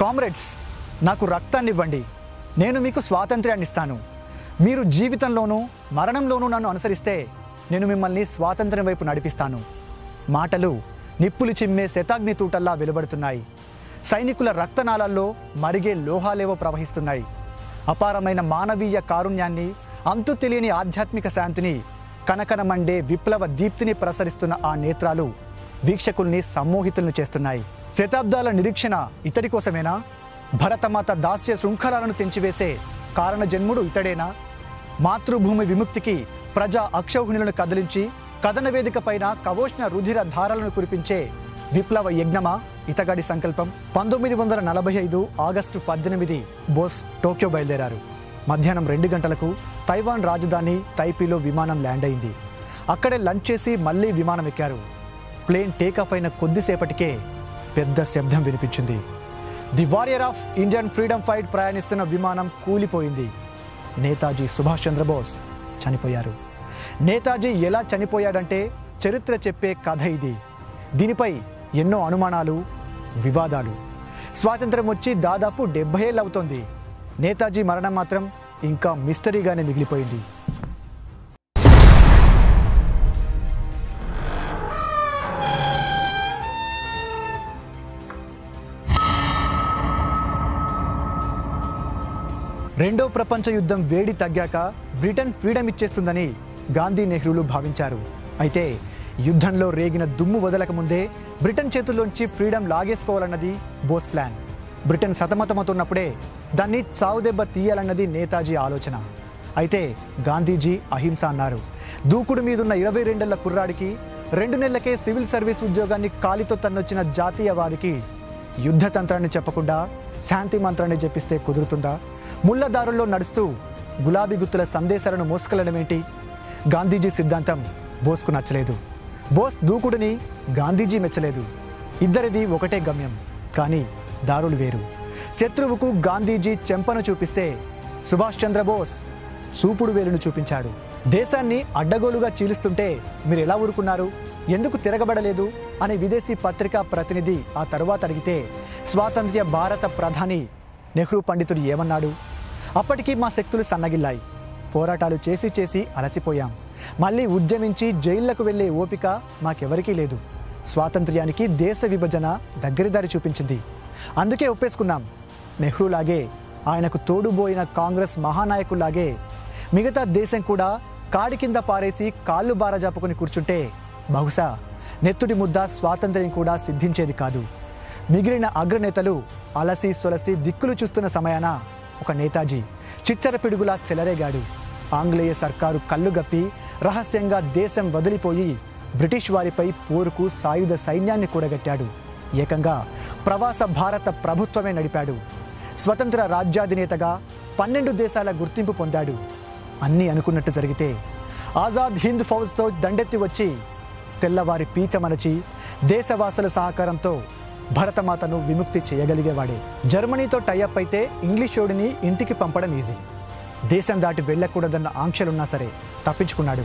Comrades నాకు రక్తాన్ని ఇవ్వండి నేను మీకు స్వాతంత్ర్యాన్ని ఇస్తాను మీరు జీవితంలోనూ మరణంలోనూ నన్ను అనుసరిస్తే నేను మిమ్మల్ని స్వాతంత్ర్యం వైపు నడిపిస్తాను. మాటలు నిప్పులు చిమ్మే శతాగ్ని తూటల్లా వెలువడుతున్నాయి. సైనికుల రక్తనాళాల్లో మరిగే లోహాలేవో ప్రవహిస్తున్నాయి. అపారమైన మానవీయ కారుణ్యాన్ని అంతు తెలియని ఆధ్యాత్మిక శాంతిని కనకనమండే విప్లవ దీప్తిని ప్రసరిస్తున్న ఆ నేత్రాలు వీక్షకుల్ని సమ్మోహితులను చేస్తున్నాయి. శతాబ్దాల నిరీక్షణ ఇతడి కోసమేనా? భరతమాత దాస్య శృంఖలాలను తెంచివేసే కారణ జన్ముడు ఇతడేనా? మాతృభూమి విముక్తికి ప్రజా అక్షౌహిణులను కదిలించి కథన వేదిక పైన కవోష్ణ రుధిర ధారలను కురిపించే విప్లవ యజ్ఞమా? ఇతగాడి సంకల్పం. పంతొమ్మిది వందల నలభై ఐదు ఆగస్టు పద్దెనిమిది బోస్ టోక్యో బయలుదేరారు. మధ్యాహ్నం రెండు గంటలకు తైవాన్ రాజధాని తైపీలో విమానం ల్యాండ్ అయింది అక్కడే లంచ్ చేసి మళ్ళీ విమానం ఎక్కారు ప్లేన్ టేకాఫ్ అయిన కొద్దిసేపటికే పెద్ద శబ్దం వినిపించింది. The warrior of Indian freedom fight ప్రయాణిస్తున్న విమానం కూలిపోయింది. నేతాజీ సుభాష్ చంద్రబోస్ చనిపోయారు. నేతాజీ ఎలా చనిపోయాడంటే చరిత్ర చెప్పే కథ ఇది. దీనిపై ఎన్నో అనుమానాలు వివాదాలు. స్వాతంత్రం వచ్చి దాదాపు డెబ్బై ఏళ్ళు అవుతోంది నేతాజీ మరణం మాత్రం ఇంకా మిస్టరీగానే మిగిలిపోయింది. రెండో ప్రపంచ యుద్ధం వేడి తగ్గాక బ్రిటన్ ఫ్రీడమ్ ఇచ్చేస్తుందని గాంధీ నెహ్రూలు భావించారు. అయితే యుద్ధంలో రేగిన దుమ్ము వదలకముందే బ్రిటన్ చేతుల్లోంచి ఫ్రీడమ్ లాగేసుకోవాలన్నది బోస్ ప్లాన్. బ్రిటన్ సతమతమవుతున్నప్పుడే దాన్ని చావుదెబ్బ తీయాలన్నది నేతాజీ ఆలోచన. అయితే గాంధీజీ అహింస అన్నారు. దూకుడు మీదున్న ఇరవై రెండేళ్ళ కుర్రాడికి రెండు నెలలకే సివిల్ సర్వీస్ ఉద్యోగాన్ని కాలితో తన్నొచ్చిన జాతీయవాదికి యుద్ధతంత్రాన్ని చెప్పకుండా శాంతి మంత్రాన్ని జపిస్తే కుదురుతుందా? ముళ్ళదారుల్లో నడుస్తూ గులాబీ గుత్తుల సందేశాలను మోసుకెళ్ళడమేంటి గాంధీజీ సిద్ధాంతం బోస్కు నచ్చలేదు. బోస్ దూకుడుని గాంధీజీ మెచ్చలేదు. ఇద్దరిది ఒకటే గమ్యం కానీ దారులు వేరు. శత్రువుకు గాంధీజీ చెంపను చూపిస్తే సుభాష్ చంద్రబోస్ చూపుడు వేలును చూపించాడు. దేశాన్ని అడ్డగోలుగా చీలుస్తుంటే మీరు ఎలా ఊరుకున్నారు? ఎందుకు తిరగబడలేదు? అనే విదేశీ పత్రికా ప్రతినిధి ఆ తరువాత అడిగితే స్వాతంత్ర్య భారత ప్రధాని నెహ్రూ పండితుడు ఏమన్నాడు? అప్పటికి మా శక్తులు సన్నగిల్లాయి. పోరాటాలు చేసి చేసి అలసిపోయాం. మళ్ళీ ఉద్యమించి జైళ్ళకు వెళ్ళే ఓపిక మాకెవరికీ లేదు. స్వాతంత్ర్యానికి దేశ విభజన దగ్గరిదారి చూపించింది. అందుకే ఒప్పేసుకున్నాం. నెహ్రూలాగే ఆయనకు తోడుబోయిన కాంగ్రెస్ మహానాయకులాగే మిగతా దేశం కూడా కాడి కింద పారేసి కాళ్ళు బారజాపుకుని కూర్చుంటే బహుశా నెత్తుడి ముద్ద స్వాతంత్ర్యం కూడా సిద్ధించేది కాదు. మిగిలిన అగ్రనేతలు అలసి సొలసి దిక్కులు చూస్తున్న సమయాన ఒక నేతాజీ చిచ్చర పిడుగులా చెలరేగాడు. ఆంగ్లేయ సర్కారు కళ్ళు గప్పి రహస్యంగా దేశం వదిలిపోయి బ్రిటిష్ వారిపై పోరుకు సాయుధ సైన్యాన్ని కూడగట్టాడు. ఏకంగా ప్రవాస భారత ప్రభుత్వమే నడిపాడు. స్వతంత్ర రాజ్యాధినేతగా పన్నెండు దేశాల గుర్తింపు పొందాడు. అన్నీ అనుకున్నట్టు జరిగితే ఆజాద్ హింద్ ఫౌజ్తో దండెత్తి వచ్చి తెల్లవారి పీచమనచి దేశవాసుల సహకారంతో భరతమాతను విముక్తి చేయగలిగేవాడే. జర్మనీతో టైఅప్ అయితే ఇంగ్లీషోడిని ఇంటికి పంపడం ఈజీ దేశం దాటి వెళ్ళకూడదన్న ఆంక్షలున్నా సరే తప్పించుకున్నాడు.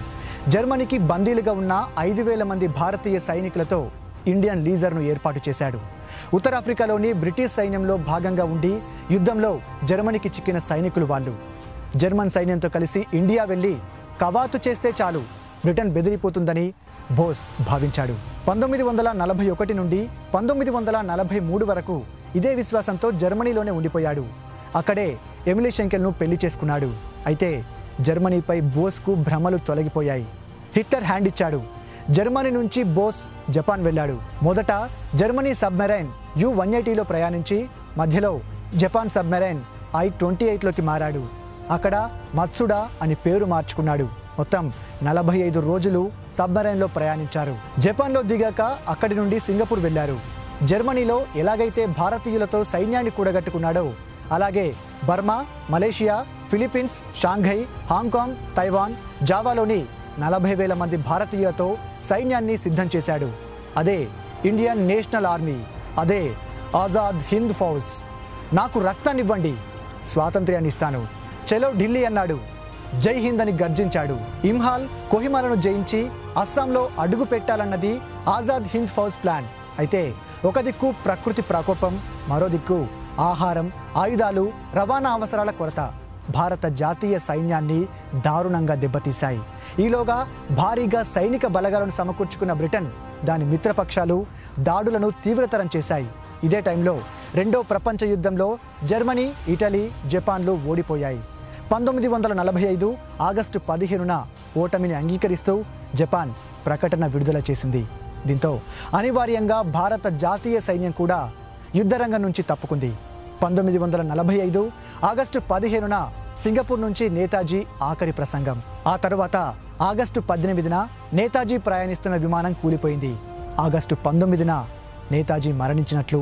జర్మనీకి బందీలుగా ఉన్న ఐదు వేల మంది భారతీయ సైనికులతో ఇండియన్ లీజర్ను ఏర్పాటు చేశాడు. ఉత్తరాఫ్రికాలోని బ్రిటిష్ సైన్యంలో భాగంగా ఉండి యుద్ధంలో జర్మనీకి చిక్కిన సైనికులు వాళ్ళు. జర్మన్ సైన్యంతో కలిసి ఇండియా వెళ్ళి కవాతు చేస్తే చాలు బ్రిటన్ బెదిరిపోతుందని బోస్ భావించాడు. పంతొమ్మిది వందల నలభై ఒకటి నుండి పంతొమ్మిది వందల నలభై మూడు వరకు ఇదే విశ్వాసంతో జర్మనీలోనే ఉండిపోయాడు. అక్కడే ఎమిలీ శంకెల్ను పెళ్ళి చేసుకున్నాడు. అయితే జర్మనీపై బోస్కు భ్రమలు తొలగిపోయాయి. హిట్లర్ హ్యాండ్ ఇచ్చాడు. జర్మనీ నుంచి బోస్ జపాన్ వెళ్ళాడు. మొదట జర్మనీ సబ్మెరైన్ యు వన్ ఎయిటీలో ప్రయాణించి మధ్యలో జపాన్ సబ్మెరైన్ ఐ ట్వంటీ ఎయిట్లోకి మారాడు. అక్కడ మత్సుడా అని పేరు మార్చుకున్నాడు. మొత్తం నలభై ఐదు రోజులు సబ్మరైన్లో ప్రయాణించారు. జపాన్లో దిగాక అక్కడి నుండి సింగపూర్ వెళ్ళారు. జర్మనీలో ఎలాగైతే భారతీయులతో సైన్యాన్ని కూడగట్టుకున్నాడో అలాగే Burma Malaysia Philippines Shanghai Hong Kong Taiwan జావాలోని నలభై వేల మంది భారతీయులతో సైన్యాన్ని సిద్ధం చేశాడు. అదే ఇండియన్ నేషనల్ ఆర్మీ అదే ఆజాద్ హింద్ ఫౌజ్. నాకు రక్తాన్నివ్వండి స్వాతంత్ర్యాన్ని ఇస్తాను చలో ఢిల్లీ అన్నాడు. జై హింద్ అని గర్జించాడు. ఇంహాల్ కొహిమాలను జయించి అస్సాంలో అడుగు పెట్టాలన్నది ఆజాద్ హింద్ ఫౌజ్ ప్లాన్. అయితే ఒక దిక్కు ప్రకృతి ప్రకోపం మరో దిక్కు ఆహారం ఆయుధాలు రవాణా అవసరాల కొరత. భారత జాతీయ సైన్యాన్ని దారుణంగా దెబ్బతీశాయి. ఈలోగా భారీగా సైనిక బలగాలను సమకూర్చుకున్న బ్రిటన్ దాని మిత్రపక్షాలు దాడులను తీవ్రతరం చేశాయి. ఇదే టైంలో రెండో ప్రపంచ యుద్ధంలో జర్మనీ ఇటలీ జపాన్లు ఓడిపోయాయి. పంతొమ్మిది వందల నలభై ఐదు ఆగస్టు పదిహేనున ఓటమిని అంగీకరిస్తూ జపాన్ ప్రకటన విడుదల చేసింది. దీంతో అనివార్యంగా భారత జాతీయ సైన్యం కూడా యుద్ధరంగం నుంచి తప్పుకుంది. పంతొమ్మిది వందల నలభై ఐదు ఆగస్టు పదిహేనున సింగపూర్ నుంచి నేతాజీ ఆఖరి ప్రసంగం. ఆ తర్వాత ఆగస్టు పద్దెనిమిదిన నేతాజీ ప్రయాణిస్తున్న విమానం కూలిపోయింది. ఆగస్టు పంతొమ్మిదిన నేతాజీ మరణించినట్లు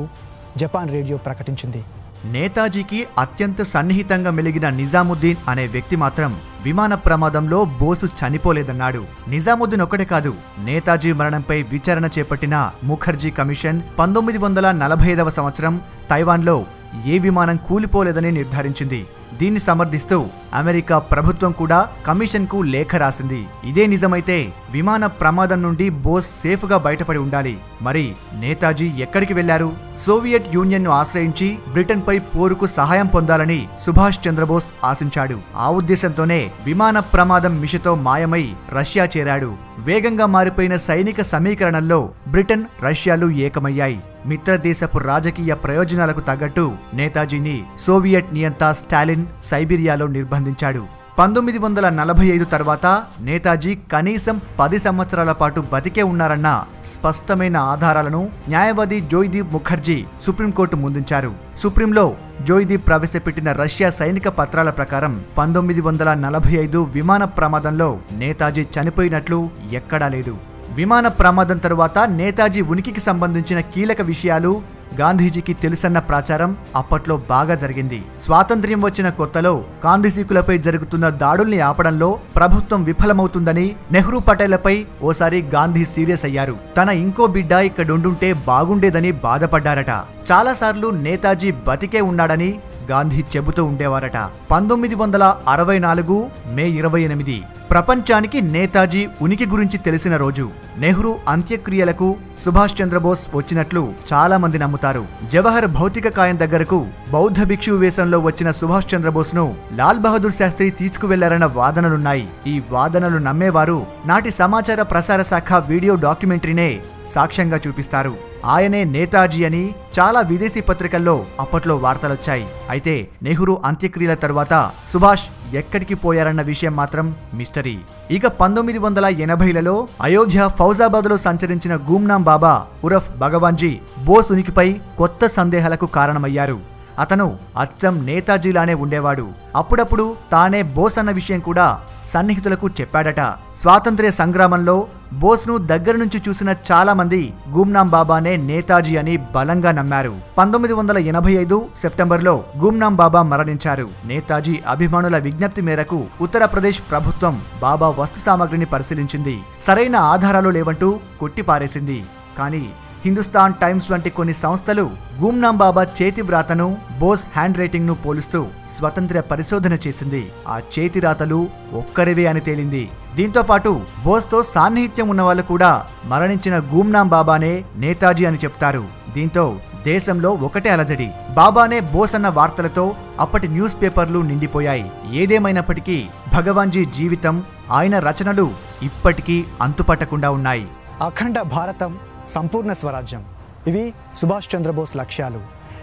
జపాన్ రేడియో ప్రకటించింది. నేతాజీకి అత్యంత సన్నిహితంగా మెలిగిన నిజాముద్దీన్ అనే వ్యక్తి మాత్రం విమాన ప్రమాదంలో బోసు చనిపోలేదన్నాడు. నిజాముద్దీన్ ఒకటే కాదు నేతాజీ మరణంపై విచారణ చేపట్టిన ముఖర్జీ కమిషన్ పంతొమ్మిది వందల నలభై ఐదవ సంవత్సరం తైవాన్లో ఏ విమానం కూలిపోలేదని నిర్ధారించింది. దీన్ని సమర్థిస్తూ అమెరికా ప్రభుత్వం కూడా కమిషన్కు లేఖ రాసింది. ఇదే నిజమైతే విమాన ప్రమాదం నుండి బోస్ సేఫ్గా బయటపడి ఉండాలి. మరి నేతాజీ ఎక్కడికి వెళ్ళారు సోవియట్ యూనియన్ను ఆశ్రయించి బ్రిటన్పై పోరుకు సహాయం పొందాలని సుభాష్ చంద్రబోస్ ఆశించాడు. ఆ ఉద్దేశంతోనే విమాన ప్రమాదం మిషతో మాయమై రష్యా చేరాడు. వేగంగా మారిపోయిన సైనిక సమీకరణల్లో బ్రిటన్ రష్యాలు ఏకమయ్యాయి. మిత్రదేశపు రాజకీయ ప్రయోజనాలకు తగ్గట్టు నేతాజీని సోవియట్ నియంత స్టాలిన్ సైబీరియాలో నిర్బంధించాడు. పంతొమ్మిది వందల నలభై ఐదు తర్వాత నేతాజీ కనీసం పది సంవత్సరాల పాటు బతికే ఉన్నారన్న స్పష్టమైన ఆధారాలను న్యాయవాది జోయిదీప్ ముఖర్జీ సుప్రీంకోర్టు ముందుంచారు. సుప్రీంలో జోయిదీప్ ప్రవేశపెట్టిన రష్యా సైనిక పత్రాల ప్రకారం పంతొమ్మిది వందల నలభై ఐదు విమాన ప్రమాదంలో నేతాజీ చనిపోయినట్లు ఎక్కడా లేదు. విమాన ప్రమాదం తరువాత నేతాజీ ఉనికికి సంబంధించిన కీలక విషయాలు గాంధీజీకి తెలుసన్న ప్రచారం అప్పట్లో బాగా జరిగింది. స్వాతంత్ర్యం వచ్చిన కొత్తలో గాంధీసీకులపై జరుగుతున్న దాడుల్ని ఆపడంలో ప్రభుత్వం విఫలమవుతుందని నెహ్రూ పటేలపై ఓసారి గాంధీ సీరియస్ అయ్యారు. తన ఇంకో బిడ్డ ఇక్కడుండుంటే బాగుండేదని బాధపడ్డారట. చాలాసార్లు నేతాజీ బతికే ఉన్నాడని గాంధీ చెబుతూ ఉండేవారట. పంతొమ్మిది వందల అరవై నాలుగు మే ఇరవై ఎనిమిది. ప్రపంచానికి నేతాజీ ఉనికి గురించి తెలిసిన రోజు నెహ్రూ అంత్యక్రియలకు సుభాష్ చంద్రబోస్ వచ్చినట్లు చాలా మంది నమ్ముతారు. జవహర్ భౌతిక కాయం దగ్గరకు బౌద్ధ భిక్షు వేషంలో వచ్చిన సుభాష్ చంద్రబోస్ను లాల్ బహదూర్ శాస్త్రి తీసుకువెళ్ళారన్న వాదనలున్నాయి. ఈ వాదనలు నమ్మేవారు నాటి సమాచార ప్రసార శాఖ వీడియో డాక్యుమెంటరీనే సాక్ష్యంగా చూపిస్తారు. ఆయనే నేతాజీ అని చాలా విదేశీ పత్రికల్లో అప్పట్లో వార్తలొచ్చాయి. అయితే నెహ్రూ అంత్యక్రియల తర్వాత సుభాష్ ఎక్కడికి పోయారన్న విషయం మాత్రం మిస్టరీ. ఇక పంతొమ్మిది వందల ఎనభైలలో అయోధ్య ఫౌజాబాద్లో సంచరించిన గూమ్నాం బాబా ఉరఫ్ భగవాన్జీ బోస్ ఉనికిపై కొత్త సందేహాలకు కారణమయ్యారు. అతను అచ్చం నేతాజీలానే ఉండేవాడు. అప్పుడప్పుడు తానే బోస్ అన్న విషయం కూడా సన్నిహితులకు చెప్పాడట. స్వాతంత్ర్య సంగ్రామంలో బోస్ను దగ్గర నుంచి చూసిన చాలా మంది గుమ్నాం బాబానే నేతాజీ అని బలంగా నమ్మారు. పంతొమ్మిది వందల ఎనభై ఐదు సెప్టెంబర్లో గుమ్నాం బాబా మరణించారు. నేతాజీ అభిమానుల విజ్ఞప్తి మేరకు ఉత్తరప్రదేశ్ ప్రభుత్వం బాబా వస్తు సామాగ్రిని పరిశీలించింది. సరైన ఆధారాలు లేవంటూ కొట్టిపారేసింది. కానీ హిందుస్థాన్ టైమ్స్ వంటి కొన్ని సంస్థలు గుమ్నాం బాబా చేతి వ్రాతను బోస్ హ్యాండ్ రైటింగ్ను పోలుస్తూ స్వతంత్ర పరిశోధన చేసింది. ఆ చేతి రాతలు ఒక్కరివే అని తేలింది. దీంతో పాటు బోస్తో సాన్నిహిత్యం ఉన్న వాళ్ళు కూడా మరణించిన గూమ్నాం బాబానే నేతాజీ అని చెప్తారు. దీంతో దేశంలో ఒకటే అలజడి. బాబానే బోస్ అన్న వార్తలతో అప్పటి న్యూస్ పేపర్లు నిండిపోయాయి. ఏదేమైనప్పటికీ భగవాన్జీ జీవితం ఆయన రచనలు ఇప్పటికీ అంతుపట్టకుండా ఉన్నాయి. అఖండ భారతం సంపూర్ణ స్వరాజ్యం. ఇవి సుభాష్ చంద్రబోస్ లక్ష్యాలు.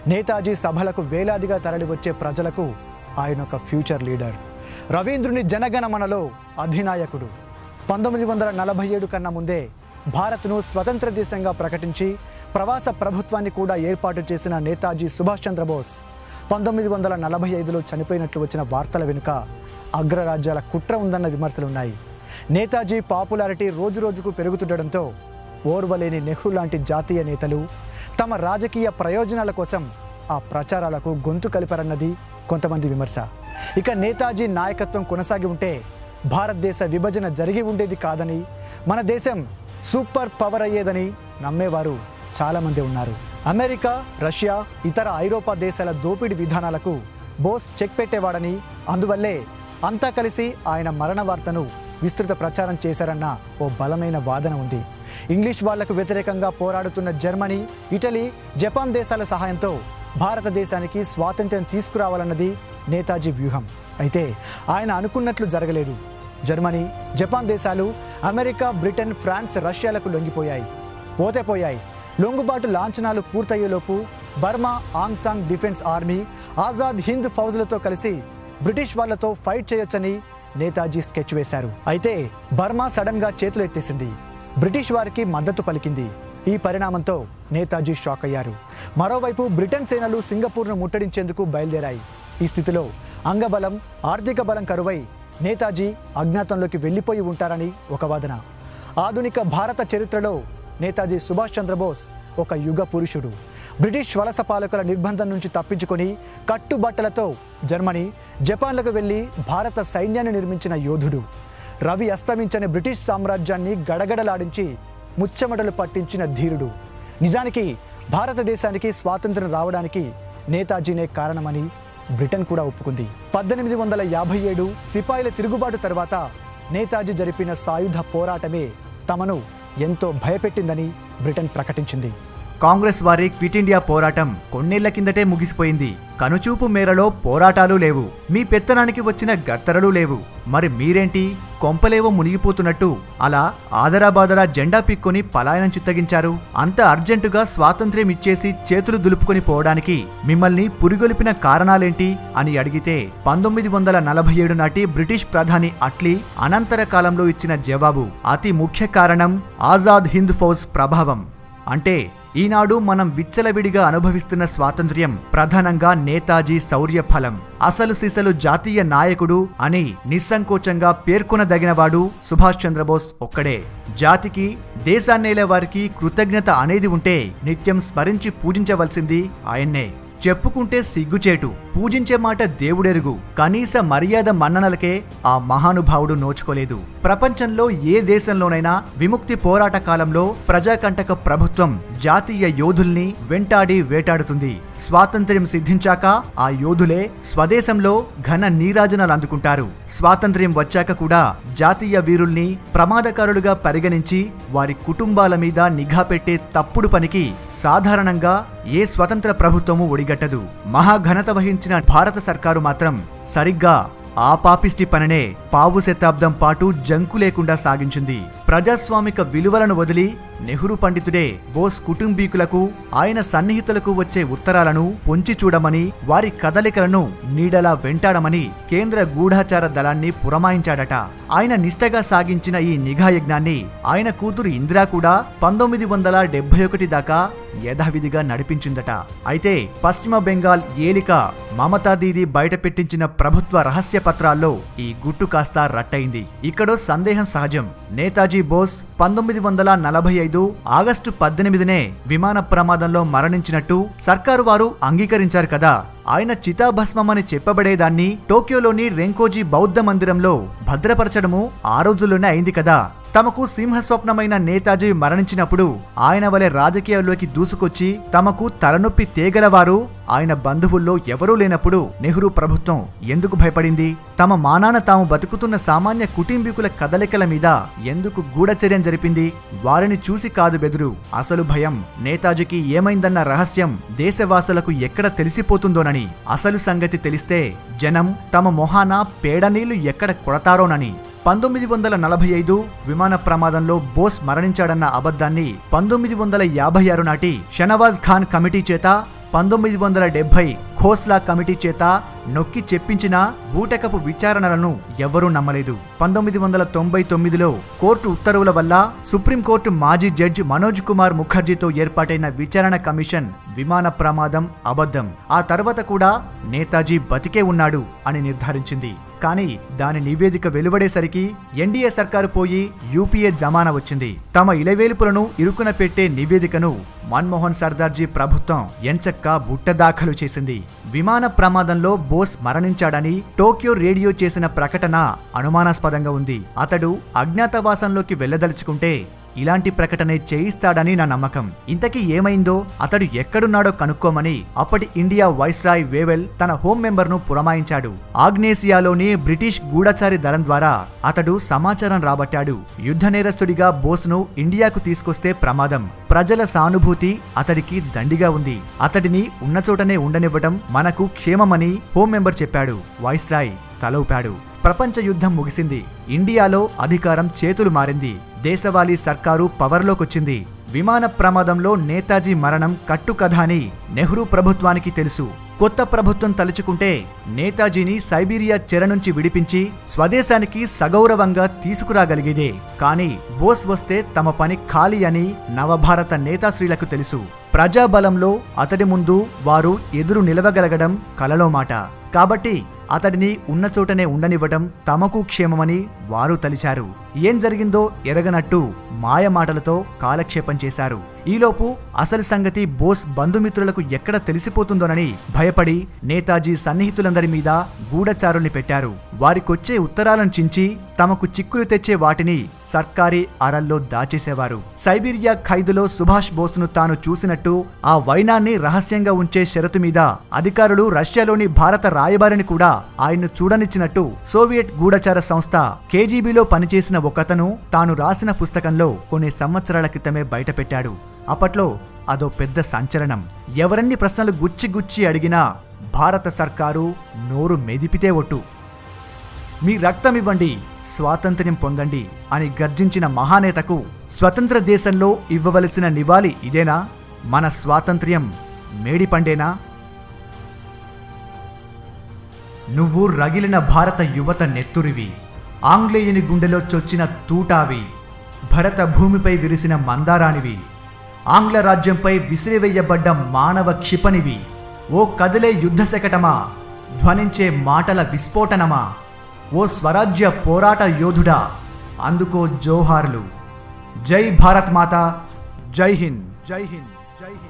నేతాజీ సభలకు వేలాదిగా తరలివచ్చే ప్రజలకు ఆయన ఒక ఫ్యూచర్ లీడర్. రవీంద్రుని జనగణమనలో అధినాయకుడు. పంతొమ్మిది వందల నలభై ఏడు కన్నా ముందే భారత్ను స్వతంత్ర దేశంగా ప్రకటించి ప్రవాస ప్రభుత్వాన్ని కూడా ఏర్పాటు చేసిన నేతాజీ సుభాష్ చంద్రబోస్ పంతొమ్మిది వందల నలభై ఐదులో చనిపోయినట్లు వచ్చిన వార్తల వెనుక అగ్రరాజ్యాల కుట్ర ఉందన్న విమర్శలున్నాయి. నేతాజీ పాపులారిటీ రోజురోజుకు పెరుగుతుండడంతో ఓర్వలేని నెహ్రూ లాంటి జాతీయ నేతలు తమ రాజకీయ ప్రయోజనాల కోసం ఆ ప్రచారాలకు గొంతు కలిపారన్నది కొంతమంది విమర్శ. ఇక నేతాజీ నాయకత్వం కొనసాగి ఉంటే భారతదేశ విభజన జరిగి ఉండేది కాదని మన దేశం సూపర్ పవర్ అయ్యేదని నమ్మేవారు చాలామంది ఉన్నారు. అమెరికా రష్యా ఇతర ఐరోపా దేశాల దోపిడీ విధానాలకు బోస్ చెక్ పెట్టేవాడని అందువల్లే అంతా కలిసి ఆయన మరణ వార్తను విస్తృత ప్రచారం చేశారన్న ఓ బలమైన వాదన ఉంది. ఇంగ్లీష్ వాళ్ళకు వ్యతిరేకంగా పోరాడుతున్న జర్మనీ ఇటలీ జపాన్ దేశాల సహాయంతో భారతదేశానికి స్వాతంత్ర్యం తీసుకురావాలన్నది నేతాజీ వ్యూహం. అయితే ఆయన అనుకున్నట్లు జరగలేదు. జర్మనీ జపాన్ దేశాలు అమెరికా బ్రిటన్ ఫ్రాన్స్ రష్యాలకు లొంగిపోయాయి. పోతే పోయాయి. లొంగుబాటు లాంఛనాలు పూర్తయ్యేలోపు Burma Aung San defence army Azad Hind ఫౌజులతో కలిసి బ్రిటిష్ వాళ్ళతో ఫైట్ చేయొచ్చని నేతాజీ స్కెచ్ వేశారు. అయితే బర్మా సడన్గా చేతులు ఎత్తేసింది బ్రిటిష్ వారికి మద్దతు పలికింది. ఈ పరిణామంతో నేతాజీ షాక్ అయ్యారు. మరోవైపు బ్రిటన్ సేనలు సింగపూర్ను ముట్టడించేందుకు బయలుదేరాయి. ఈ స్థితిలో అంగబలం ఆర్థిక బలం కరువై నేతాజీ అజ్ఞాతంలోకి వెళ్ళిపోయి ఉంటారని ఒక వాదన. ఆధునిక భారత చరిత్రలో నేతాజీ సుభాష్ చంద్రబోస్ ఒక యుగ పురుషుడు. బ్రిటిష్ వలస పాలకుల నిర్బంధం నుంచి తప్పించుకొని కట్టుబట్టలతో జర్మనీ జపాన్లకు వెళ్ళి భారత సైన్యాన్ని నిర్మించిన యోధుడు. రవి అస్తమించని బ్రిటిష్ సామ్రాజ్యాన్ని గడగడలాడించి ముచ్చమటలు పట్టించిన ధీరుడు. నిజానికి భారతదేశానికి స్వాతంత్ర్యం రావడానికి నేతాజీనే కారణమని బ్రిటన్ కూడా ఒప్పుకుంది. పద్దెనిమిది వందల యాభై ఏడు సిపాయిల తిరుగుబాటు తర్వాత నేతాజీ జరిపిన సాయుధ పోరాటమే తమను ఎంతో భయపెట్టిందని బ్రిటన్ ప్రకటించింది. కాంగ్రెస్ వారి క్విట్ ఇండియా పోరాటం కొన్నేళ్ళ కిందటే ముగిసిపోయింది. కనుచూపు మేరలో పోరాటాలు లేవు. మీ పెత్తనానికి వచ్చిన గత్తరలు లేవు. మరి మీరేంటి? కొంపలేవో మునిగిపోతున్నట్టు. అలా ఆదరాబాదరా జెండా పిక్కుని పలాయనం చిత్తగించారు. అంత అర్జెంటుగా స్వాతంత్ర్యం ఇచ్చేసి చేతులు దులుపుకొని పోవడానికి మిమ్మల్ని పురిగొలిపిన కారణాలేంటి అని అడిగితే పంతొమ్మిది వందల నలభై ఏడు నాటి బ్రిటిష్ ప్రధాని అట్లీ అనంతర కాలంలో ఇచ్చిన జవాబు అతి ముఖ్య కారణం ఆజాద్ హింద్ ఫౌజ్ ప్రభావం. అంటే ఈనాడు మనం విచ్చలవిడిగా అనుభవిస్తున్న స్వాతంత్ర్యం ప్రధానంగా నేతాజీ శౌర్య ఫలం అసలు సిసలు జాతీయ నాయకుడు అని నిస్సంకోచంగా పేర్కొనదగినవాడు సుభాష్ చంద్రబోస్ ఒక్కడే. జాతికి దేశాన్నేలే వారికి కృతజ్ఞత అనేది ఉంటే నిత్యం స్మరించి పూజించవలసింది ఆయన్నే. చెప్పుకుంటే సిగ్గుచేటు. పూజించే మాట దేవుడెరుగు. కనీస మర్యాద మన్ననలకే ఆ మహానుభావుడు నోచుకోలేదు. ప్రపంచంలో ఏ దేశంలోనైనా విముక్తి పోరాట కాలంలో ప్రజాకంటక ప్రభుత్వం జాతీయ యోధుల్ని వెంటాడి వేటాడుతుంది. స్వాతంత్ర్యం సిద్ధించాక ఆ యోధులే స్వదేశంలో ఘన నీరాజనాలు అందుకుంటారు. స్వాతంత్ర్యం వచ్చాక కూడా జాతీయ వీరుల్ని ప్రమాదకారులుగా పరిగణించి వారి కుటుంబాల మీద నిఘా పెట్టే తప్పుడు పనికి సాధారణంగా ఏ స్వతంత్ర ప్రభుత్వము ఒడిగట్టదు. మహాఘనత వహించిన భారత సర్కారు మాత్రం సరిగ్గా ఆ పాపిస్టి పననే పావు శతాబ్దం పాటు జంకు లేకుండా సాగించింది. ప్రజాస్వామిక విలువలను వదిలి నెహ్రూ పండితుడే బోస్ కుటుంబీకులకు ఆయన సన్నిహితులకు వచ్చే ఉత్తరాలను పొంచి చూడమని వారి కదలికలను నీడలా వెంటాడమని కేంద్ర గూఢాచార దళాన్ని పురమాయించాడట. ఆయన నిష్టగా సాగించిన ఈ నిఘా యజ్ఞాన్ని ఆయన కూతురు ఇందిరా కూడా పంతొమ్మిది వందల డెబ్బై ఒకటి దాకా యథావిధిగా నడిపించిందట. అయితే పశ్చిమ బెంగాల్ ఏలిక మమతా దీది బయటపెట్టించిన ప్రభుత్వ రహస్య పత్రాల్లో ఈ గుట్టు కాస్త రట్టయింది. ఇక్కడో సందేహం సహజం. నేతాజీ బోస్ పంతొమ్మిది వందల నలభై ఐదు ఆగస్టు పద్దెనిమిదినే విమాన ప్రమాదంలో మరణించినట్టు సర్కారు వారు అంగీకరించారు కదా. ఆయన చితాభస్మమని చెప్పబడేదాన్ని టోక్యోలోని రెంకోజీ బౌద్ధ మందిరంలో భద్రపరచడము ఆ రోజుల్లోనే అయింది కదా. తమకు సింహస్వప్నమైన నేతాజీ మరణించినప్పుడు ఆయన వలె రాజకీయాల్లోకి దూసుకొచ్చి తమకు తలనొప్పి తేగలవారు ఆయన బంధువుల్లో ఎవరూ లేనప్పుడు నెహ్రూ ప్రభుత్వం ఎందుకు భయపడింది? తమ మానాన తాము బతుకుతున్న సామాన్య కుటుంబీకుల కదలికల మీద ఎందుకు గూఢచర్యం జరిపింది? వారిని చూసి కాదు బెదురు. అసలు భయం నేతాజీకి ఏమైందన్న రహస్యం దేశవాసులకు ఎక్కడ తెలిసిపోతుందోనని అసలు సంగతి తెలిస్తే జనం తమ మొహాన పేడనీళ్ళు ఎక్కడ కొడతారోనని పంతొమ్మిది వందల నలభై ఐదు విమాన ప్రమాదంలో బోస్ మరణించాడన్న అబద్ధాన్ని పంతొమ్మిది వందల యాభై ఆరు నాటి షనవాజ్ ఖాన్ కమిటీ చేత పంతొమ్మిది వందల డెబ్బై ఖోస్లా కమిటీ చేత నొక్కి చెప్పించిన బూటకపు విచారణలను ఎవరూ నమ్మలేదు. పంతొమ్మిది వందల తొంభై తొమ్మిదిలో కోర్టు ఉత్తర్వుల వల్ల సుప్రీంకోర్టు మాజీ జడ్జి మనోజ్ కుమార్ ముఖర్జీతో ఏర్పాటైన విచారణ కమిషన్ విమాన ప్రమాదం అబద్ధం. ఆ తర్వాత కూడా నేతాజీ బతికే ఉన్నాడు అని నిర్ధారించింది. కానీ దాని నివేదిక వెలువడేసరికి ఎన్డీఏ సర్కారు పోయి యూపీఏ జమానా వచ్చింది. తమ ఇలవేలుపులను ఇరుకున పెట్టే నివేదికను మన్మోహన్ సర్దార్జీ ప్రభుత్వం ఎంచక్క బుట్ట దాఖలు చేసింది. విమాన ప్రమాదంలో బోస్ మరణించాడని టోక్యో రేడియో చేసిన ప్రకటన అనుమానాస్పదంగా ఉంది. అతడు అజ్ఞాతవాసంలోకి వెళ్ళదలుచుకుంటే ఇలాంటి ప్రకటనే చేయిస్తాడని నా నమ్మకం. ఇంతకీ ఏమైందో? అతడు ఎక్కడున్నాడో కనుక్కోమని అప్పటి ఇండియా వైస్రాయ్ వేవెల్ తన హోం మెంబర్ను పురమాయించాడు. ఆగ్నేసియాలోని బ్రిటిష్ గూఢచారి దళం ద్వారా అతడు సమాచారం రాబట్టాడు. యుద్ధ నేరస్తుడిగా బోస్ను ఇండియాకు తీసుకొస్తే ప్రమాదం. ప్రజల సానుభూతి అతడికి దండిగా ఉంది. అతడిని ఉన్న చోటనే ఉండనివ్వటం మనకు క్షేమమని హోం మెంబర్ చెప్పాడు. వైస్రాయ్ తల ప్రపంచ యుద్ధం ముగిసింది. ఇండియాలో అధికారం చేతులు మారింది. దేశవాళీ సర్కారు పవర్లోకొచ్చింది. విమాన ప్రమాదంలో నేతాజీ మరణం కట్టుకథ అని నెహ్రూ ప్రభుత్వానికి తెలుసు. కొత్త ప్రభుత్వం తలుచుకుంటే నేతాజీని సైబీరియా చెర నుంచి విడిపించి స్వదేశానికి సగౌరవంగా తీసుకురాగలిగేదే. కానీ బోస్ వస్తే తమ పని ఖాళీ అని నవభారత నేతాశ్రీలకు తెలుసు. ప్రజాబలంలో అతడి ముందు వారు ఎదురు నిలవగలగడం కలలో మాట కాబట్టి అతడిని ఉన్న చోటనే ఉండనివ్వటం తమకు క్షేమమని వారు తలిచారు. ఏం జరిగిందో ఎరగనట్టు మాయ మాటలతో కాలక్షేపం చేశారు. ఈలోపు అసలు సంగతి బోస్ బంధుమిత్రులకు ఎక్కడ తెలిసిపోతుందోనని భయపడి నేతాజీ సన్నిహితులందరి మీద గూఢచారుల్ని పెట్టారు. వారికొచ్చే ఉత్తరాలను చించి తమకు చిక్కులు తెచ్చే వాటిని సర్కారీ అరల్లో దాచేసేవారు. సైబీరియా ఖైదులో సుభాష్ బోస్ను తాను చూసినట్టు ఆ వైనాన్ని రహస్యంగా ఉంచే షరతు మీద అధికారులు రష్యాలోని భారత రాయబారిని కూడా ఆయన్ను చూడనిచ్చినట్టు సోవియట్ గూఢచార సంస్థ కేజీబీలో పనిచేసిన ఒకతను తాను రాసిన పుస్తకంలో కొన్ని సంవత్సరాల క్రితమే బయటపెట్టాడు. అప్పట్లో అదో పెద్ద సంచలనం. ఎవరన్ని ప్రశ్నలు గుచ్చి గుచ్చి అడిగినా భారత సర్కారు నోరు మెదిపితే ఒట్టు. మీ రక్తం ఇవ్వండి. స్వాతంత్ర్యం పొందండి అని గర్జించిన మహానేతకు స్వతంత్ర దేశంలో ఇవ్వవలసిన నివాళి ఇదేనా? మన స్వాతంత్ర్యం మేడిపండేనా? నువ్వు రగిలిన భారత యువత నెత్తురివి ఆంగ్లేయుని గుండెలో చొచ్చిన తూటావి భరత భూమిపై విరిసిన మందారానివి ఆంగ్ల రాజ్యంపై విసిరివేయబడ్డ మానవ క్షిపణివి ఓ కదిలే యుద్ధశకటమా ధ్వనించే మాటల విస్ఫోటనమా? ఓ స్వరాజ్య పోరాట యోధుడా అందుకో జోహార్లు. జై భారత్ మాత జై హింద్ జై హింద్ జై హింద్.